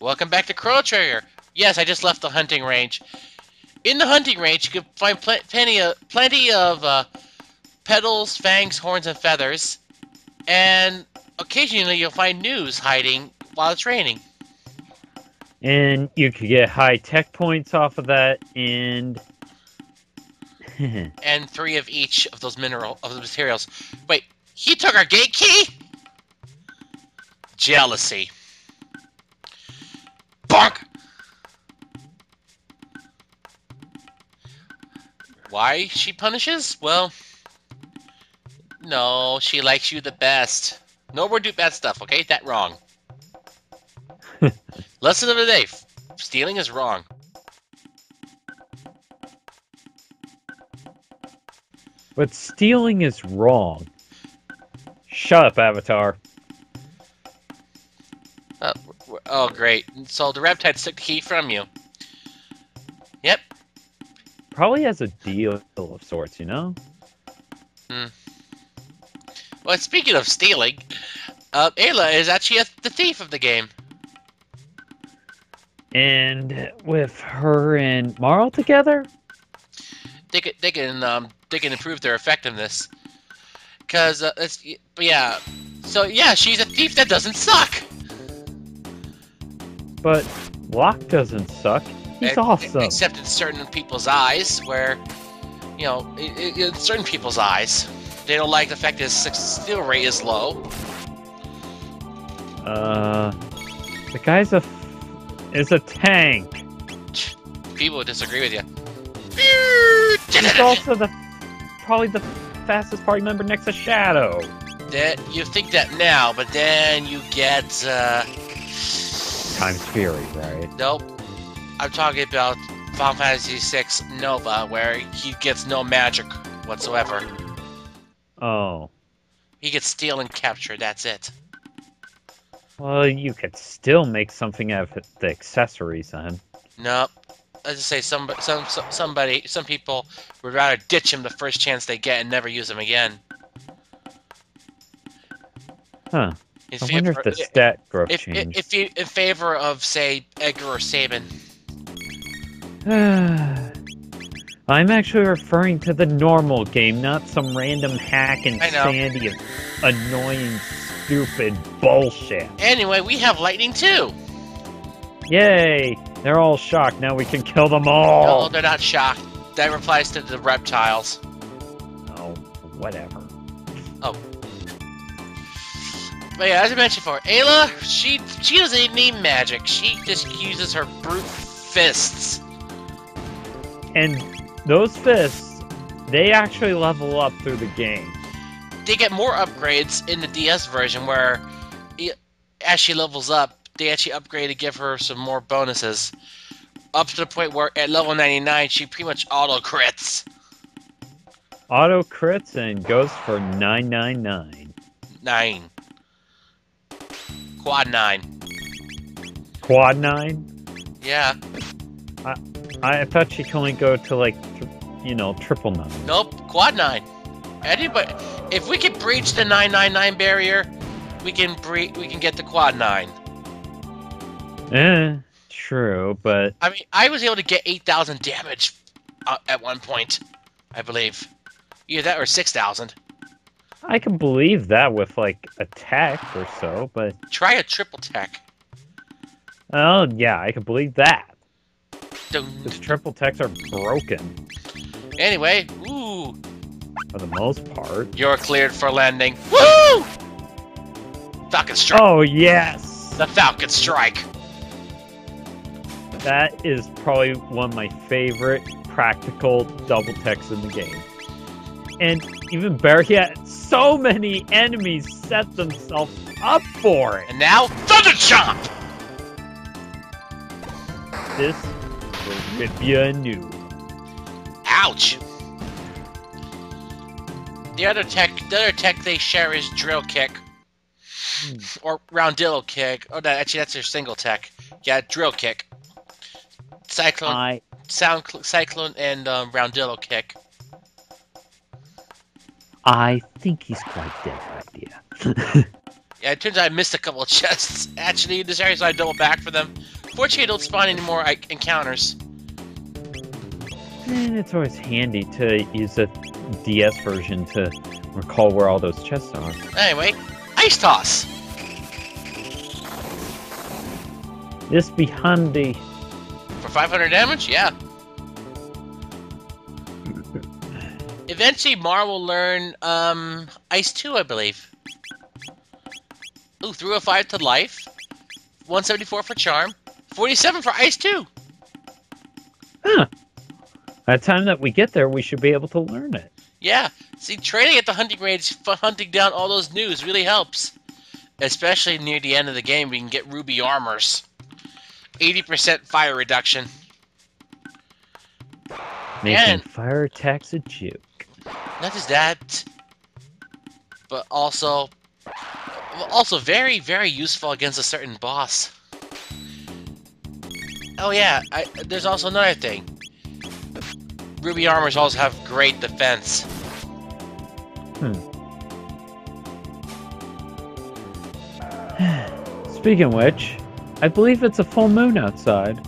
Welcome back to Chrono Trigger. Yes, I just left the hunting range. In the hunting range, you can find pl plenty of plenty of uh, petals, fangs, horns, and feathers, and occasionally you'll find Nus hiding while it's raining. And you could get high tech points off of that, and and three of each of those mineral of the materials. Wait, he took our gate key? Jealousy. Bonk! Why she punishes? Well, no, she likes you the best. No more do bad stuff, okay? That wrong. Lesson of the day. Stealing is wrong. but stealing is wrong. Shut up, Avatar. Oh, great. So the Reptite took the key from you. Yep. Probably has a deal of sorts, you know? Hmm. Well, speaking of stealing, uh, Ayla is actually a, the thief of the game. And with her and Marle together? They can, they can, um, they can improve their effectiveness. Cause uh, it's, yeah. So yeah, she's a thief that doesn't suck. But Locke doesn't suck. He's awesome. Except in certain people's eyes, where, you know, in certain people's eyes, they don't like the fact that his steal rate is low. Uh, the guy's a f- is a tank. People would disagree with you. He's also the probably the fastest party member next to Shadow. That you think that now, but then you get uh, Times Fury, right? nope. I'm talking about Final Fantasy VI Nova, where he gets no magic whatsoever. Oh, He gets steal and capture. That's it. well, you could still make something out of the accessories then. Nope. I just say some, some, some somebody, some people would rather ditch him the first chance they get and never use him again. Huh? In I wonder if the stat growth if, if, changed. if you, in favor of say Edgar or Sabin. I'm actually referring to the normal game, not some random hack and sandy of annoying, stupid bullshit. Anyway, we have lightning too. Yay! They're all shocked. Now we can kill them all. No, they're not shocked. That replies to the reptiles. Oh, whatever. Oh, But yeah, as I mentioned before, Ayla, she she doesn't even need magic. She just uses her brute fists. And those fists, they actually level up through the game. They get more upgrades in the DS version, where as she levels up, they actually upgrade to give her some more bonuses. Up to the point where at level 99, she pretty much auto crits. Auto crits and goes for 999. Nine. Quad nine. Quad 9? Yeah. I I thought she could only go to like, you know, triple nine. Nope. Quad nine. Anybody, if we can breach the 999 barrier, we can bre- we can get the quad nine. Eh, true, but I mean, I was able to get 8,000 damage uh, at one point, I believe. Either that or 6,000. I can believe that with like attack or so, but Try a triple tech. oh yeah, I can believe that. Because triple techs are broken Anyway, ooh, for the most part. you're cleared for landing. Woo! Falcon strike. Oh yes, The Falcon strike. that is probably one of my favorite practical double techs in the game. And even better yet, so many enemies set themselves up for it. And now, Thunder Chomp! This will rip you anew. Ouch! The other tech, the other tech they share is Drill Kick. Or Roundillo Kick. Oh, no, actually, that's their single tech. Yeah, Drill Kick. Cyclone, I Sound Cyclone, and um, Roundillo Kick. I think he's quite dead right there. Yeah, it turns out I missed a couple of chests actually in this area, so I double back for them. Fortunately, I don't spawn any more encounters. And it's always handy to use a DS version to recall where all those chests are. Anyway, Ice Toss! This be handy. For 500 damage? Yeah. Eventually, Mar will learn um, Ice 2, I believe. Ooh, 305 to life. 174 for Charm. 47 for Ice 2. Huh. By the time that we get there, we should be able to learn it. Yeah. See, training at the hunting range, hunting down all those Nus really helps. Especially near the end of the game, we can get ruby armors. 80% fire reduction. Making And- fire attacks a joke. Not just that, but also, also very, very useful against a certain boss. Oh yeah, I, there's also another thing. Ruby armors also have great defense. Hmm. Speaking of which, I believe it's a full moon outside.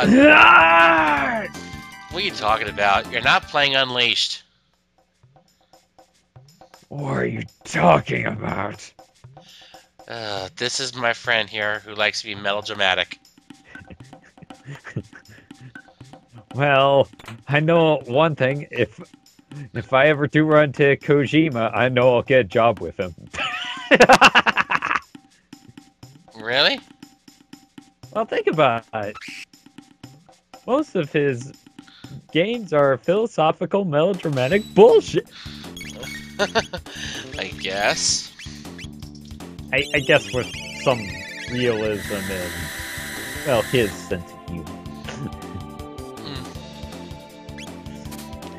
Uh, what are you talking about? You're not playing Unleashed. What are you talking about? Uh, this is my friend here who likes to be melodramatic. Well, I know one thing. If if I ever do run to Kojima, I know I'll get a job with him. Really? well, think about it. Most of his games are philosophical, melodramatic bullshit. I guess. I, I guess with some realism and well, his sense of humor.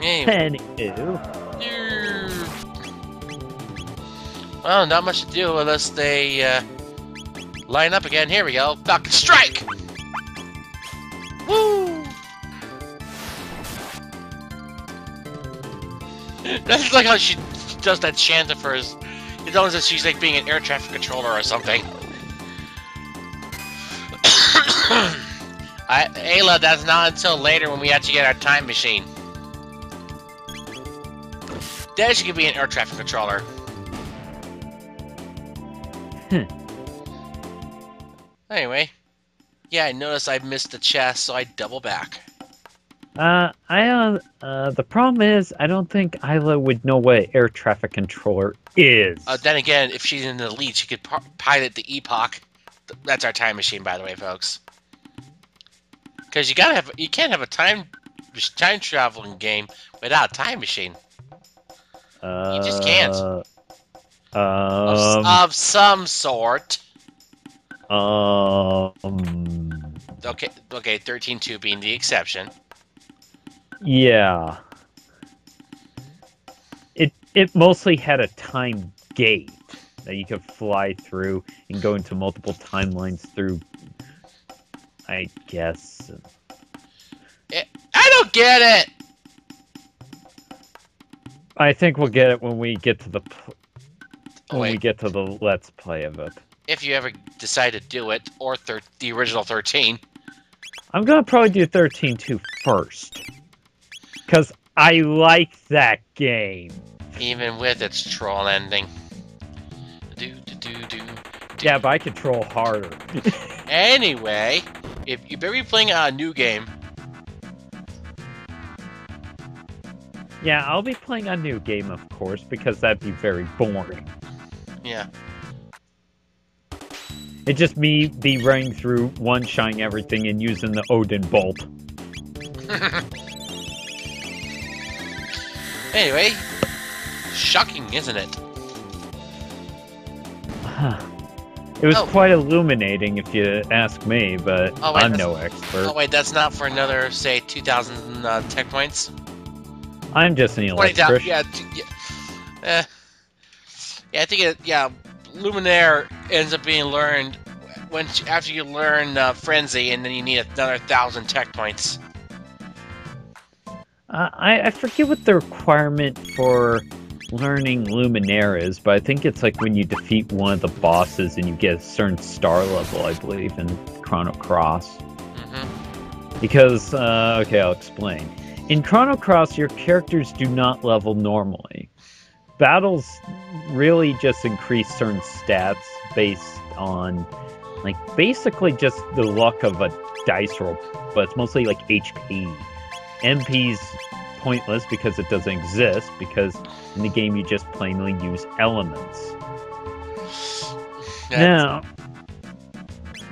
Anyway. Anywho, Well, not much to do unless they uh, line up again. Here we go. Falcon Strike! That's like how she does that chant for his. It's almost as she's like being an air traffic controller or something. I, Ayla, that's not until later when we actually get our time machine. Then she could be an air traffic controller. Hmm. Anyway, yeah, I noticed I missed the chest, so I double back. Uh, I uh, uh, the problem is I don't think Isla would know what air traffic controller is. Uh, then again, if she's in the lead, she could par- pilot the Epoch. That's our time machine, by the way, folks. Because you gotta have, you can't have a time time traveling game without a time machine Uh, just can't. Um, of, of some sort. um, Okay, okay, thirteen two being the exception. Yeah. It it mostly had a time gate that you could fly through and go into multiple timelines through. I guess. Eh, I don't get it. I think we'll get it when we get to the Oh, when we get to the let's play of it. if you ever decide to do it, or thir- the original thirteen. I'm gonna probably do 13 2 first. Cause I like that game. even with its troll ending. Do do do do. Yeah, but I control harder. Anyway, if you better be playing a new game, yeah, I'll be playing a new game, of course, because that'd be very boring. yeah. It just me be running through one shine everything and using the Odin bolt. anyway, shocking, isn't it? It was Oh. quite illuminating, if you ask me, but Oh, wait, I'm no expert. Oh wait, that's not for another, say, 2,000 uh, tech points. I'm just an 20,000, electrician. yeah, yeah. Eh. yeah, I think it. Yeah, Luminaire ends up being learned when after you learn uh, Frenzy, and then you need another thousand tech points. I, I forget what the requirement for learning Luminaire is, but I think it's like when you defeat one of the bosses and you get a certain star level, I believe, in Chrono Cross. hmm Because, uh, okay, I'll explain. In Chrono Cross, your characters do not level normally. Battles really just increase certain stats based on, like, basically just the luck of a dice roll, but it's mostly like HP. MP's pointless because it doesn't exist, because in the game you just plainly use elements. Now,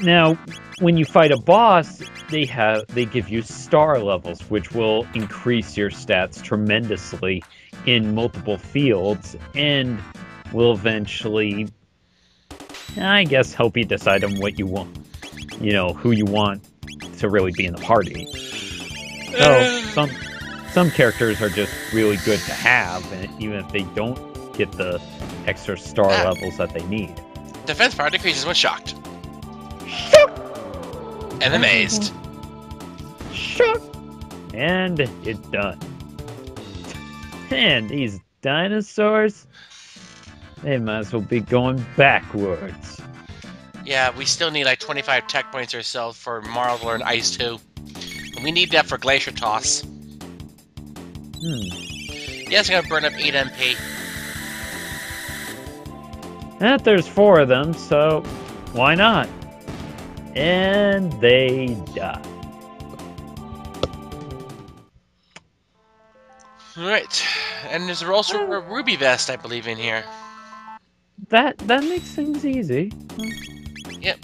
now, when you fight a boss, they have they give you star levels, which will increase your stats tremendously in multiple fields, and will eventually, I guess, help you decide on what you want. You know, who you want to really be in the party. So some some characters are just really good to have, and even if they don't get the extra star Ah. levels that they need. Defense power decreases when shocked. Shocked! And amazed. Shook. And it's done. And these dinosaurs, they might as well be going backwards. Yeah, we still need like 25 tech points or so for Marvel and Ice 2. And we need that for Glacier Toss. Hmm. Yeah, it's gonna burn up 8 MP. And there's four of them, so why not? And they die. Alright. And there's also a Ruby Vest, I believe, in here. That that makes things easy. Yep.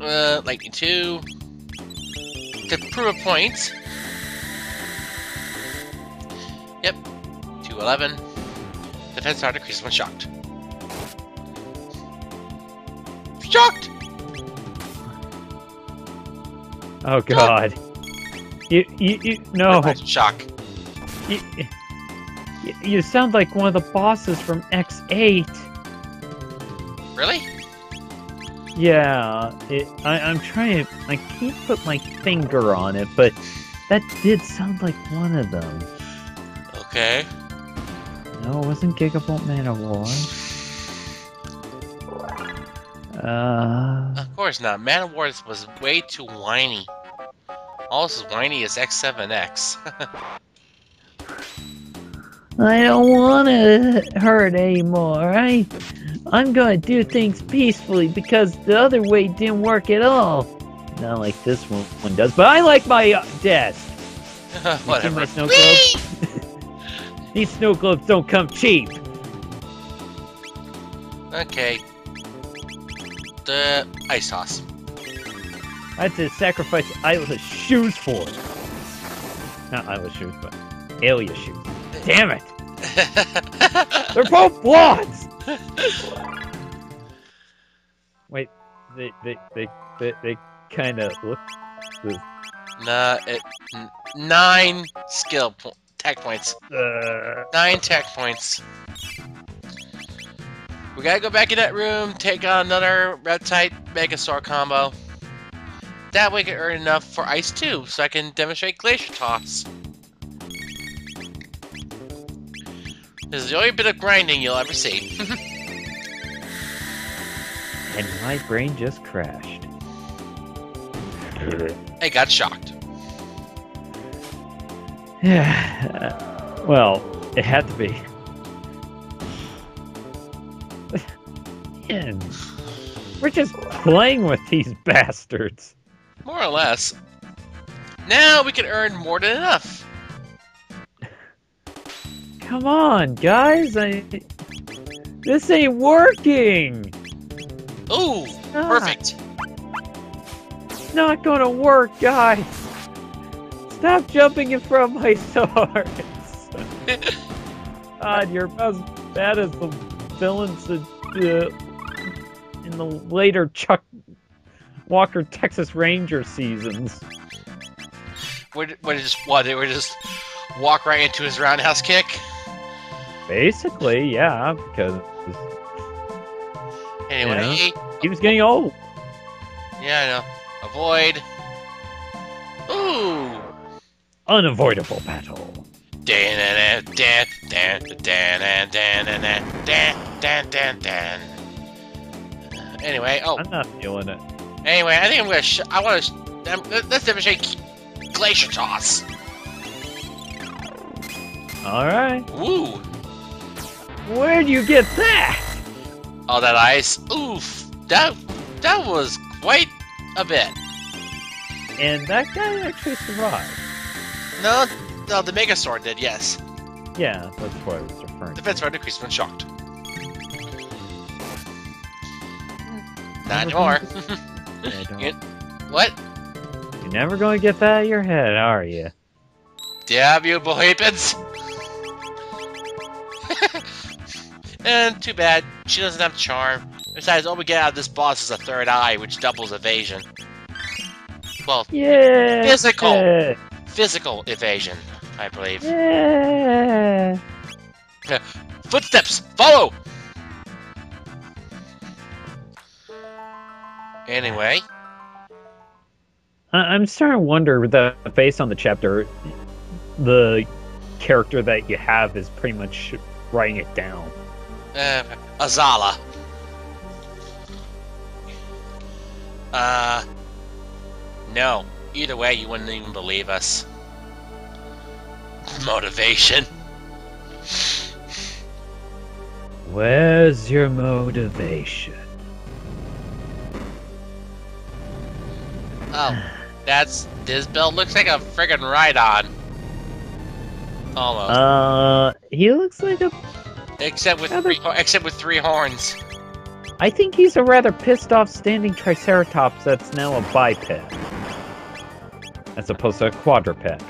Uh, Lightning 2. To prove a point. 211. Defense power decreases when shocked. Shocked! Oh god. You you, you no. Shock. You, you, you sound like one of the bosses from X8. Really? Yeah, it, I, I'm trying to. I can't put my finger on it, but that did sound like one of them. Okay. No, it wasn't Gigavolt Man-O-War. Uh, Of course not. Man-O-War was way too whiny. Almost as whiny as X7X. I don't want to hurt anymore. I, I'm going to do things peacefully because the other way didn't work at all. Not like this one, one does, but I like my uh, desk. Whatever. My snow globes? These snow globes don't come cheap. Okay. The ice. I had to sacrifice Isla's shoes for. Not Isla's shoes, but Alia shoes. Damn it! They're both blondes! Wait, they they they they, they kind of look. nah, it, nine skill po- tech points. Uh, Nine tech points. We gotta go back in that room, take on another red type Megasaur combo. That way I can earn enough for Ice 2, so I can demonstrate Glacier Toss. This is the only bit of grinding you'll ever see. and my brain just crashed. I got shocked. Yeah. Well, it had to be. Man, we're just playing with these bastards. More or less. Now we can earn more than enough. Come on, guys. I this ain't working. Ooh, ah. perfect. Not gonna work, guys. Stop jumping in front of my swords. God, you're as bad as the villains in, uh, in the later Chuck Walker Texas Ranger seasons. We're, we're just what? We're just walk right into his roundhouse kick. Basically, yeah, because Anyway, Yeah. hey, he was getting old. yeah, I know. Avoid. Dan battle. Anyway, oh, I'm not feeling it. anyway, I think I'm gonna. Sh- I want to. Um, let's demonstrate glacier toss. All right. Woo! Where'd you get that? All that ice. Oof! That that was quite a bit. And that guy actually survived. No, no, the Megasaur did. Yes, Yeah, that's what I was referring to. defense rate decreased when shocked. Not anymore. Yeah, You- what? You're never going to get that out of your head, are you? Damn you, Bohemians! and too bad, she doesn't have charm. Besides, all we get out of this boss is a third eye, which doubles evasion. Well, Yeah. Physical. Physical evasion, I believe. Yeah. Footsteps! Follow! Anyway, I- I'm starting to wonder that based on the chapter, the character that you have is pretty much writing it down. uh, Azala. Uh, no. Either way, you wouldn't even believe us. Motivation. Where's your motivation? Oh, that's this build looks like a friggin' ride-on. Almost, Uh, he looks like a. except with other- three, except with three horns. I think he's a rather pissed off standing Triceratops that's now a biped, as opposed to a quadruped.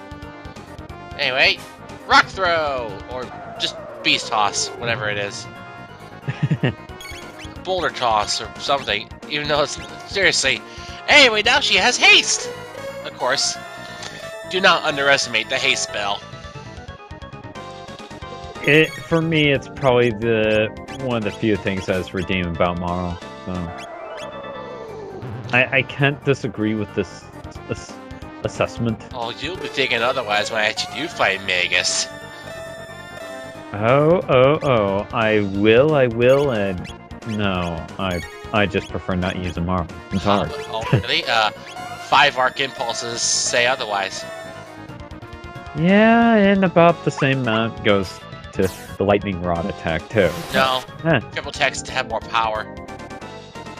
Anyway, rock throw or just beast toss, whatever it is. Boulder toss or something. Even though it's seriously. Anyway, now she has haste. Of course. Do not underestimate the haste spell. It for me, it's probably the one of the few things that's redeeming about Marle. So I I can't disagree with this, this assessment. Oh, you'll be thinking otherwise when I actually do fight Magus. Oh oh oh! I will, I will, and no, I I just prefer not using Marle. I'm sorry. Oh, really? uh, five arc impulses say otherwise. Yeah, and about the same amount goes to the lightning rod attack too. No, triple text to have more power.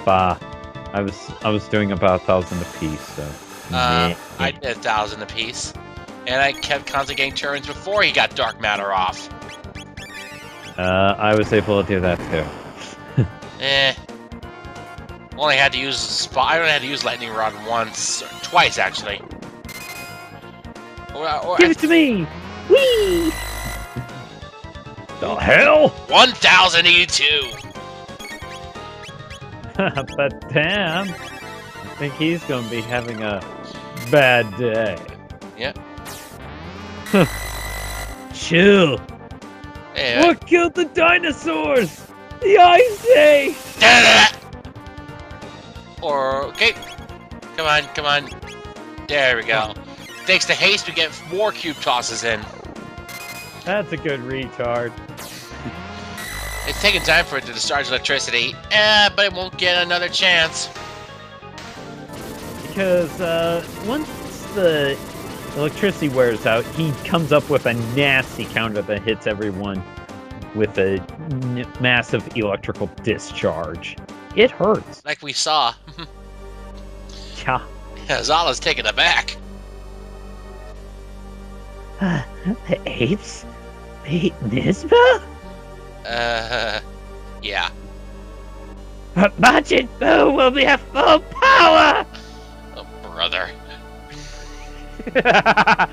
Bah, I was I was doing about a thousand apiece, so. Uh. I did a thousand apiece. And I kept constantly getting turns before he got dark matter off. Uh, I was able to do that too. Eh. Only had to use spot. I only had to use lightning rod once, or twice actually. Or, or Give it to me! Whee! The hell? 1082. but damn, I think he's gonna be having a bad day. Yep. Chill. Yeah. What killed the dinosaurs? The Ice Age! Or okay. Come on, come on. There we go. Thanks to haste, we get more cube tosses in. That's a good retard. It's taking time for it to discharge electricity, eh, but it won't get another chance. Because uh, once the electricity wears out, he comes up with a nasty counter that hits everyone with a n- massive electrical discharge. It hurts. Like we saw. Yeah. Zala's taken aback. the apes? Beat Nizbel? Uh, yeah. But Majin Buu will be at full power! Brother.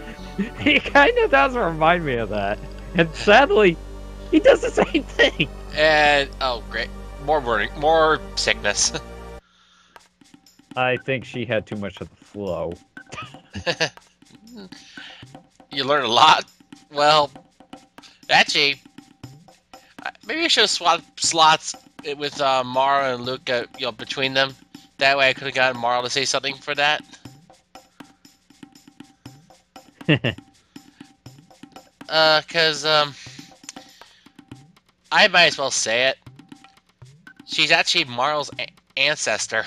he kind of does remind me of that. And sadly, he does the same thing. And, oh, great. More burning, more sickness. I think she had too much of the flow. you learn a lot. Well, actually, maybe I should have swapped slots with uh, Mara and Lucca, you know, between them. That way I could have gotten Marle to say something for that. Uh, cause um, I might as well say it. She's actually Marle's a- ancestor.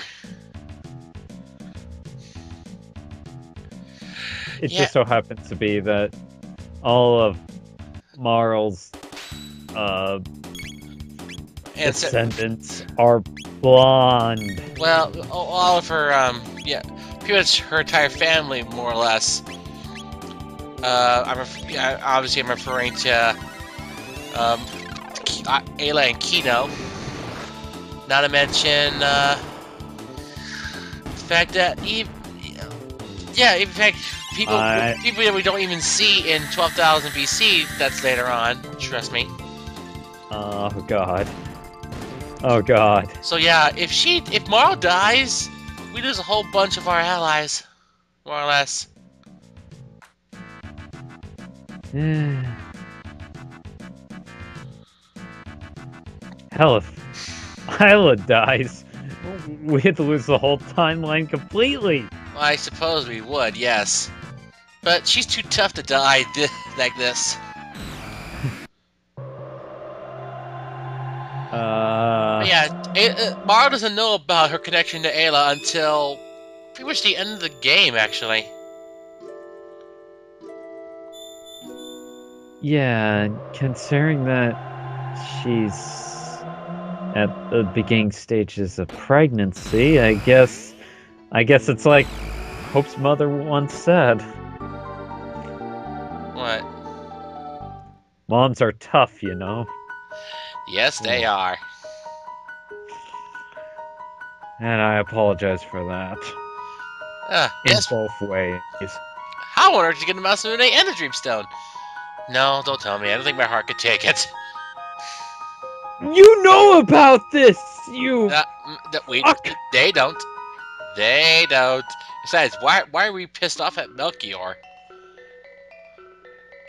It Yeah. just so happens to be that all of Marle's uh, descendants are blonde. well, all of her um, yeah, pretty much her entire family, more or less. Uh, I'm obviously I'm referring to um, uh, Ayla and Kino. Not to mention uh, the fact that even yeah, in fact, people I- people that we don't even see in 12,000 BC. That's later on. Trust me. Oh god. Oh god. So yeah, if she if Marle dies, we lose a whole bunch of our allies, more or less. Hmm. Hell, if Isla dies, we to lose the whole timeline completely. Well, I suppose we would, yes. But she's too tough to die like this. Uh, yeah, A- uh, Marle doesn't know about her connection to Ayla until pretty much the end of the game, actually. Yeah, considering that she's at the beginning stages of pregnancy, I guess I guess it's like Hope's mother once said. What? Moms are tough, you know. Yes, they are. And I apologize for that. Uh, In both ways. How on earth did you get Mouse Moon and a Dreamstone? No, don't tell me. I don't think my heart could take it. You know about this, you Uh, Fuck. they don't. They don't. Besides, why why are we pissed off at Melchior?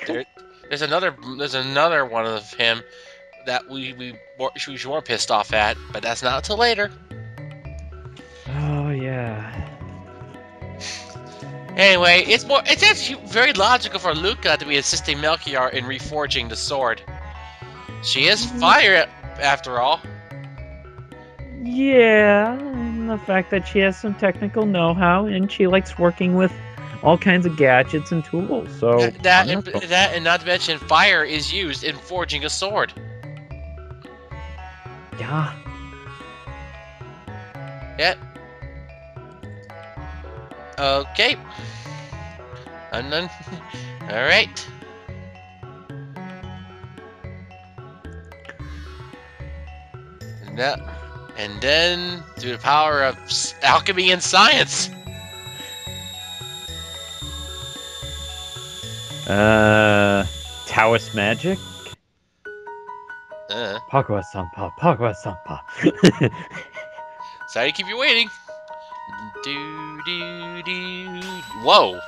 There, there's another there's another one of him that we we we were more pissed off at, but that's not until later. Yeah. Anyway, it's more it's actually very logical for Lucca to be assisting Melchior in reforging the sword. She is mm-hmm. fire after all. Yeah, and the fact that she has some technical know-how and she likes working with all kinds of gadgets and tools. So That that and, not- that and not to mention fire is used in forging a sword. yeah. Yep. Okay. And then, all right. And that, and then through the power of alchemy and science. Uh, Taoist magic. Uh, Pagwa Sampa, Pagwa Sampa. sorry to keep you waiting. Do do do. Whoa.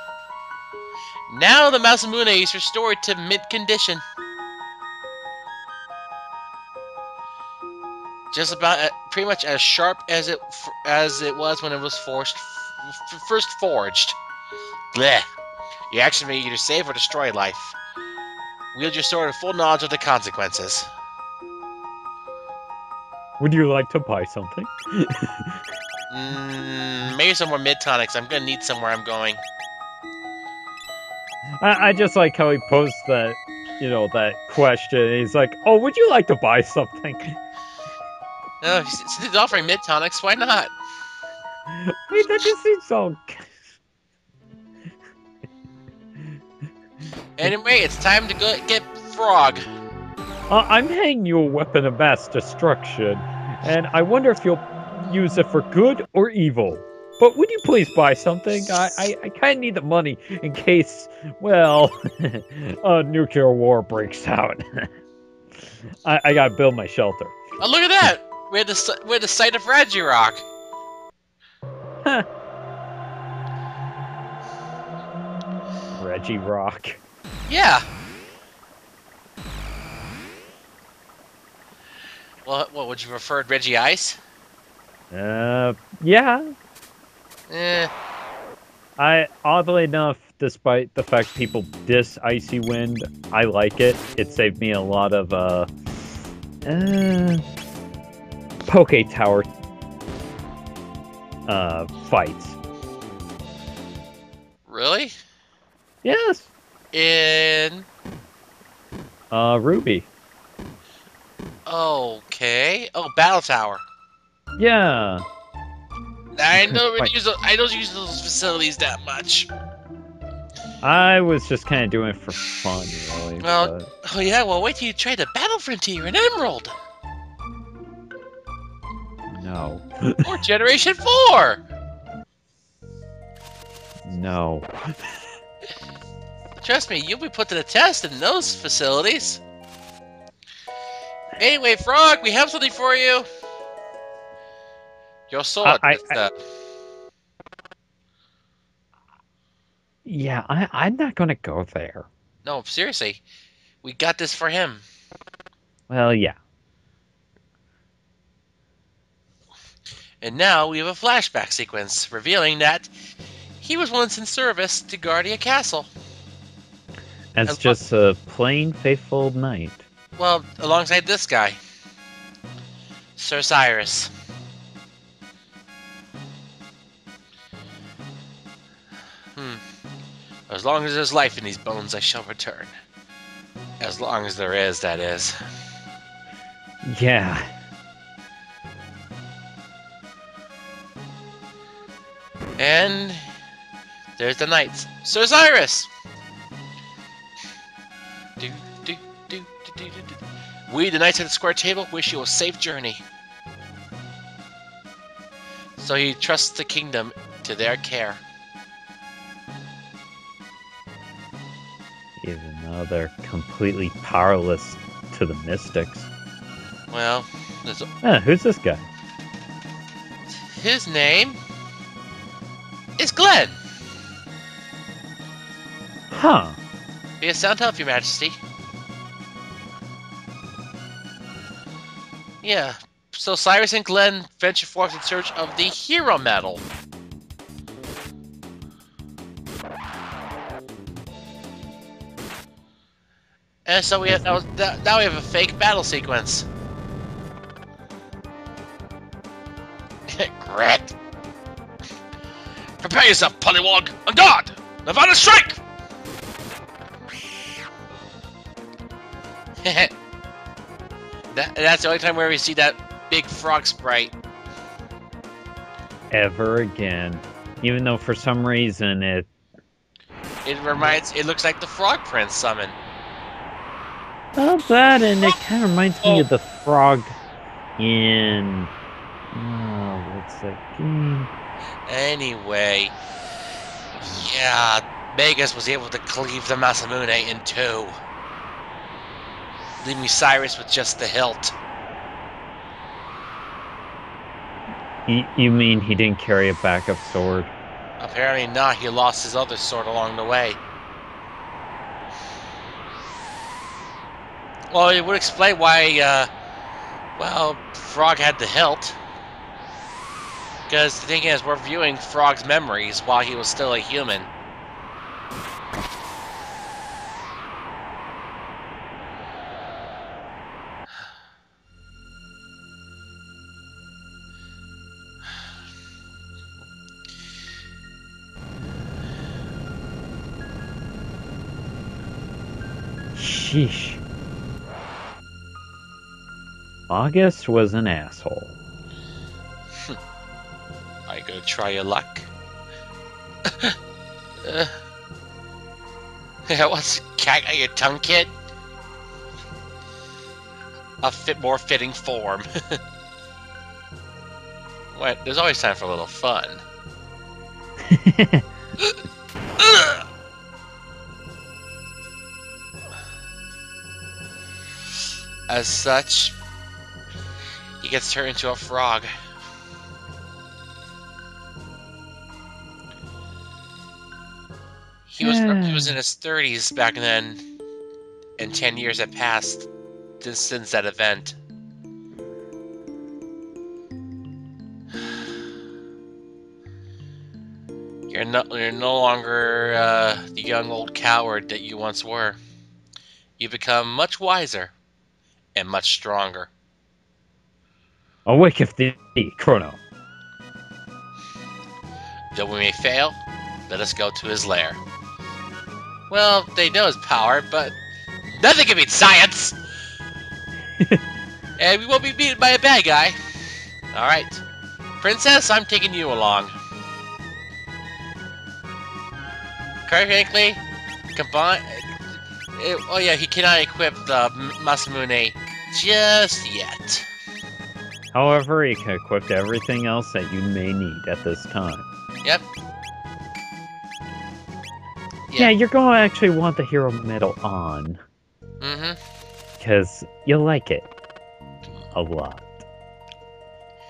Now the Masamune is restored to mid condition. Just about uh, pretty much as sharp as it as it was when it was forged, f- f- first forged. Bleh. Your action may either save or destroy life. Wield your sword with full knowledge of the consequences. Would you like to buy something? Mm, maybe some more mid tonics. I'm gonna need somewhere I'm going. I, I just like how he posed that, you know, that question. He's like, "Oh, would you like to buy something?" No, since he's offering mid tonics, why not? Wait, that just seems so. Anyway, it's time to go get Frog. Uh, I'm handing you a weapon of mass destruction, and I wonder if you'll use it for good or evil. But would you please buy something? I, I, I kind of need the money in case, well, a nuclear war breaks out. I, I gotta build my shelter. Oh, look at that! We're the we're the site of Ragnarok. Reggie Rock. Yeah. Well, what would you prefer, Reggie Ice? Uh, yeah. Eh. I oddly enough, despite the fact people diss Icy Wind, I like it. It saved me a lot of uh, uh Poke Tower uh fights. Really? Yes. In Uh Ruby. okay. Oh, Battle Tower. Yeah. I don't really use those, I don't use those facilities that much. I was just kind of doing it for fun, really. Well- but- Oh yeah, well wait till you try the Battle Frontier in Emerald no. or Generation Four. no. Trust me, you'll be put to the test in those facilities. Anyway, Frog, we have something for you. Your sword. I- uh, Yeah, I, I'm not gonna go there. no, seriously, we got this for him. Well, yeah. And now we have a flashback sequence revealing that he was once in service to Guardia Castle. It's As just a plain faithful knight. Well, alongside this guy, Sir Cyrus. As long as there's life in these bones, I shall return. As long as there is, that is. Yeah. And there's the knights. Sir Cyrus! Do, do, do, do, do, do, do. We, the knights at the square table, wish you a safe journey. So he trusts the kingdom to their care. Even though they're completely powerless to the mystics. Well, there's Ah, who's this guy? his name is Glenn. Huh. Be a sound help, Your Majesty. Yeah. So Cyrus and Glenn venture forth in search of the hero medal. So we have now, now we have a fake battle sequence. Grit. Prepare yourself, Pollywog! On guard! Nevada strike! that, that's the only time where we see that big frog sprite. Ever again. Even though for some reason it. It reminds. It looks like the Frog Prince summon. Well, that and it kind of reminds me of the oh. frog in. Oh, what's that game? Anyway, yeah, Magus was able to cleave the Masamune in two, leaving Cyrus with just the hilt. You mean he didn't carry a backup sword? Apparently not. He lost his other sword along the way. Well, it would explain why, uh, well, Frog had the hilt. Because the thing is, we're viewing Frog's memories while he was still a human. Sheesh. August was an asshole. Are you gonna try your luck? uh, what's cat got your tongue, kid? A fit more fitting form. What? There's always time for a little fun. As such, he gets turned into a frog. He was he was in his 30s back then, and 10 years had passed since, since that event. You're no, you're no longer uh, the young old coward that you once were. You become much wiser and much stronger. Awake of thee, Chrono. Though we may fail, let us go to his lair. Well, they know his power, but nothing can beat science! and we won't be beaten by a bad guy. Alright. Princess, I'm taking you along. Currently, combine. uh, oh yeah, he cannot equip the Masamune just yet. However, he can equip everything else that you may need at this time. Yep. Yeah, you're going to actually want the hero medal on Mm-hmm. because you'll like it a lot.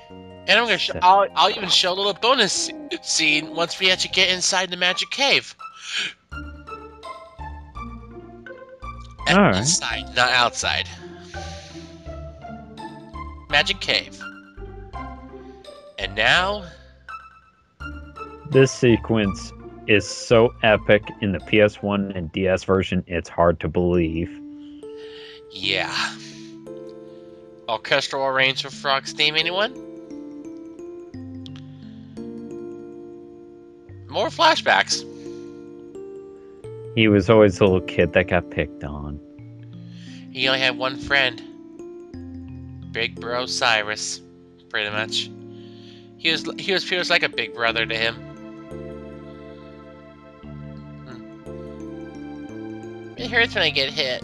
And I'm gonna. Sh- I'll. I'll even show a little bonus scene once we actually get inside the magic cave. Alright. Inside, not outside. Magic cave. And now, This sequence is so epic in the PS1 and DS version, it's hard to believe. yeah. Orchestral arrangement for Frog's theme, anyone? More flashbacks. He was always the little kid that got picked on. He only had one friend. Big Bro Cyrus, pretty much. He was he was was like a big brother to him. Hmm. It hurts when I get hit.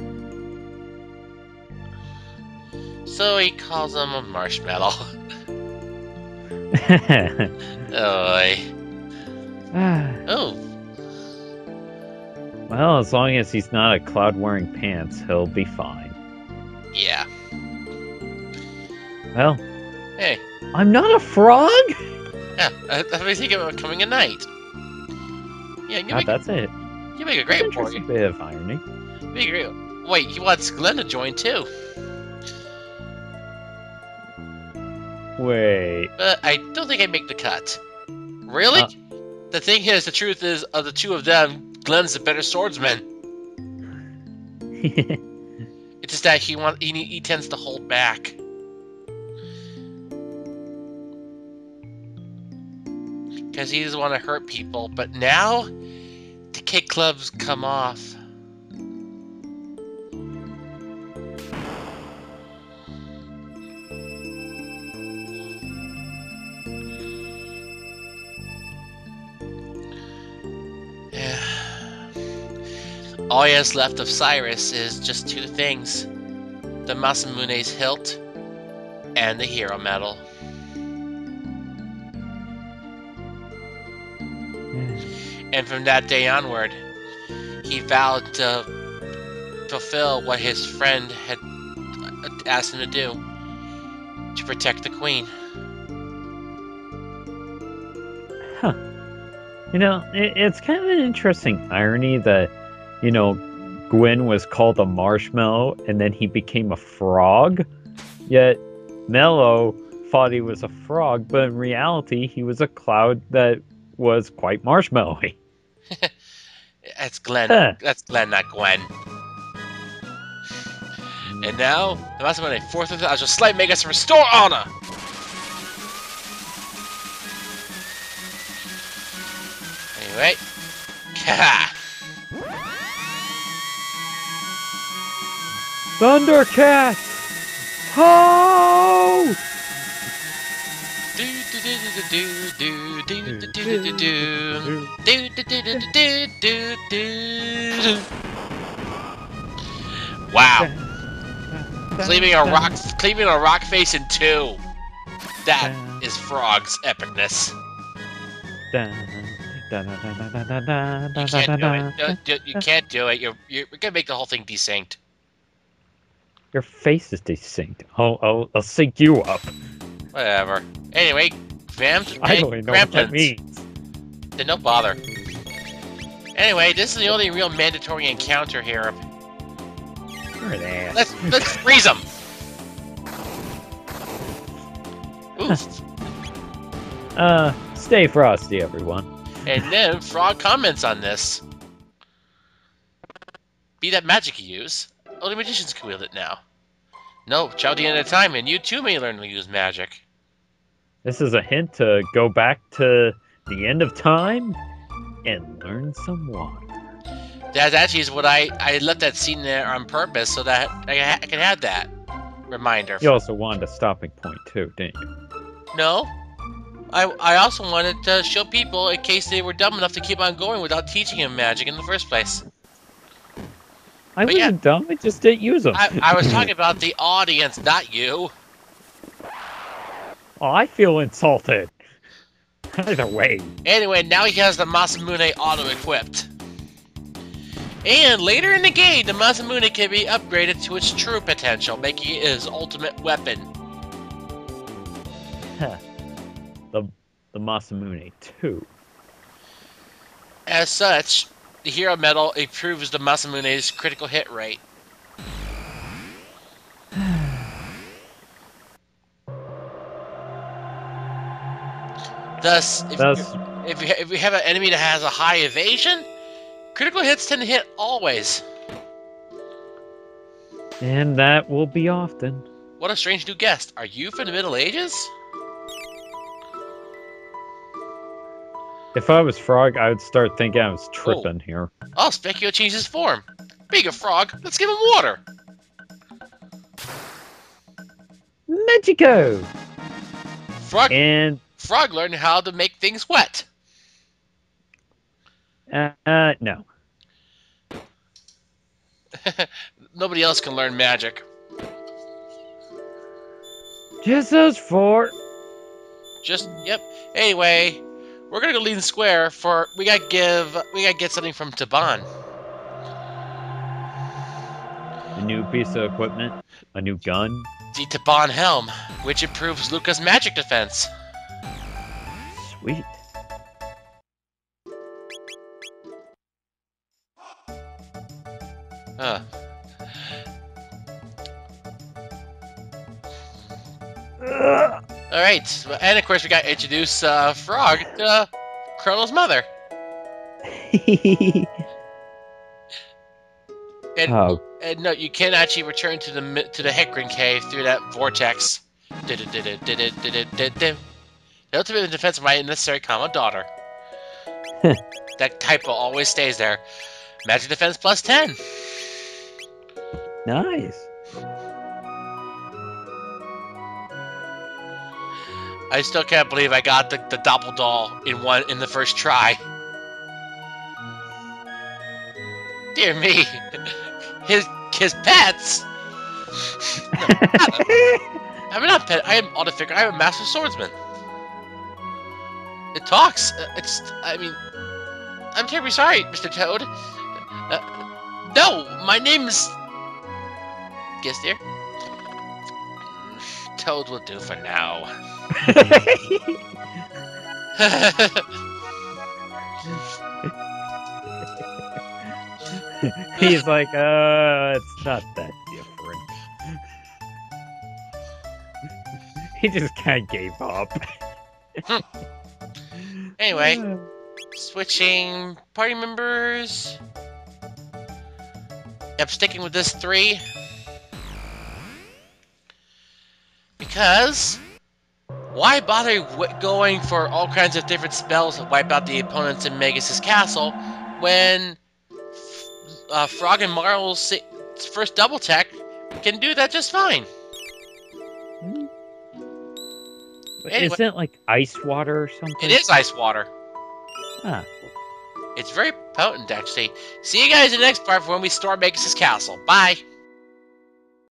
So he calls him a marshmallow. oh, oh, well, as long as he's not a cloud wearing pants, he'll be fine. Well, Hey, I'm not a frog? yeah. I, I was thinking about coming at night. Yeah, you God, make, that's it. you make a great boy. bit of irony. Make a great. Wait, he wants Glenn to join too. Wait. But I don't think I make the cut. Really? Uh. the thing is, the truth is, of the two of them, Glenn's the better swordsman. It's just that he want he, he tends to hold back. Because he doesn't want to hurt people, but now the kid clubs come off. All he has left of Cyrus is just two things the Masamune's hilt and the hero medal. And from that day onward, he vowed to fulfill what his friend had asked him to do to protect the queen. Huh. You know, it, it's kind of an interesting irony that, you know, Gwen was called a marshmallow and then he became a frog. Yet Mello thought he was a frog, but in reality, he was a cloud that was quite marshmallowy. That's Glenn. Huh. That's Glenn, not Gwen. And now, the Masamune fourth of I shall slay Magus and restore honor! Anyway. Ha! Thundercat! Ho! Wow. Cleaving a rock cleaving a rock face in two. That is Frog's epicness. You can't do it. You're, you're gonna make the whole thing desynced. Your face is distinct. I'll, I'll, I'll sync you up. Whatever. Anyway, Vamps I don't even know what that means. Then don't bother. Anyway, this is the only real mandatory encounter here. You're an ass. Let's let's freeze them. Oof. Uh, stay frosty, everyone. And then Frog comments on this. Be that magic you use. Only magicians can wield it now. No, Chaldea at a time, and you too may learn to use magic. This is a hint to go back to the end of time and learn some water. That actually is what I I left that scene there on purpose so that I, ha- I can have that reminder. You also wanted a stopping point too, didn't you? No, I I also wanted to show people in case they were dumb enough to keep on going without teaching him magic in the first place. I But wasn't yeah. dumb. I just didn't use them. I, I was talking about the audience, not you. oh, I feel insulted. Either way. Anyway, now he has the Masamune auto-equipped. And later in the game, the Masamune can be upgraded to its true potential, making it his ultimate weapon. the the Masamune too. As such, the Hero Medal improves the Masamune's critical hit rate. Thus, if, Thus, if, you, if you have an enemy that has a high evasion, critical hits tend to hit always. and that will be often. What a strange new guest. Are you from the Middle Ages? If I was Frog, I would start thinking I was tripping here. Oh, Spekkio changed his form. Being a frog, let's give him water. Magico! Frog, And frog learned how to make things wet. uh, uh no. Nobody else can learn magic. Just those four. Just yep. Anyway, we're gonna go Leene Square for we gotta give we gotta get something from Taban. A new piece of equipment. A new gun. The Taban helm, which improves Lucca's magic defense. Sweet. Right, and of course we got to introduce uh, Frog to Chrono's mother. And, oh, and no, you can actually return to the to the Heckran cave through that vortex. The ultimate defense of my necessary comma daughter. that typo always stays there. Magic defense plus ten. nice. I still can't believe I got the, the doppel doll in one in the first try. Dear me, his his pets. I'm not pet. I am auto figure. I am a master swordsman. It talks. Uh, It's. I mean, I'm terribly sorry, Mr. Toad. Uh, no, my name's. Guess dear. Toad will do for now. He's like, uh, it's not that different. he just kind of gave up. anyway, switching party members. Yep, sticking with this three. Because why bother w- going for all kinds of different spells to wipe out the opponents in Magus' castle when uh, Frog and Marle's first double tech can do that just fine? But Anyway. Isn't it like ice water or something? It is ice water. Ah, It's very potent, actually. See you guys in the next part for when we storm Magus' castle. Bye.